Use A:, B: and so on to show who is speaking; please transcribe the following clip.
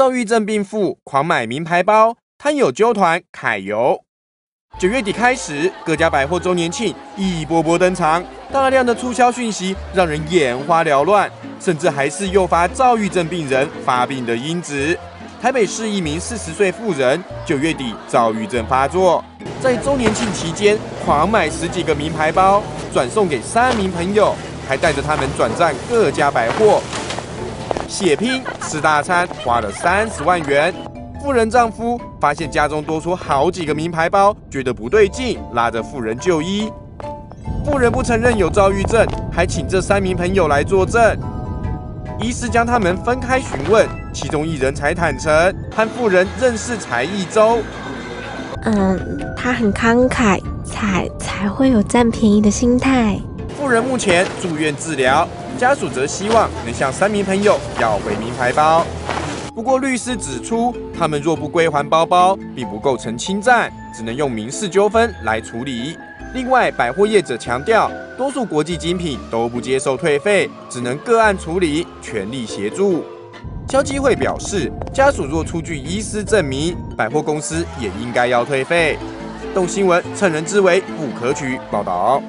A: 躁郁症病妇狂买名牌包，摊友纠团揩油。九月底开始，各家百货周年庆一波波登场，大量的促销讯息让人眼花缭乱，甚至还是诱发躁郁症病人发病的因子。台北市一名四十岁妇人，九月底躁郁症发作，在周年庆期间狂买十几个名牌包，转送给三名朋友，还带着他们转战各家百货，血拼吃大餐，花了三十万元。富人丈夫发现家中多出好几个名牌包，觉得不对劲，拉着富人就医。富人不承认有躁郁症，还请这三名朋友来作证。医师将他们分开询问，其中一人才坦诚和富人认识才一周。
B: 嗯，他很慷慨，才才会有占便宜的心态。
A: 富人目前住院治疗，家属则希望能向三名朋友要回名牌包。不过，律师指出，他们若不归还包包，并不构成侵占，只能用民事纠纷来处理。另外，百货业者强调，多数国际精品都不接受退费，只能个案处理，全力协助。消基会表示，家属若出具医师证明，百货公司也应该要退费。动新闻趁人之危不可取报道。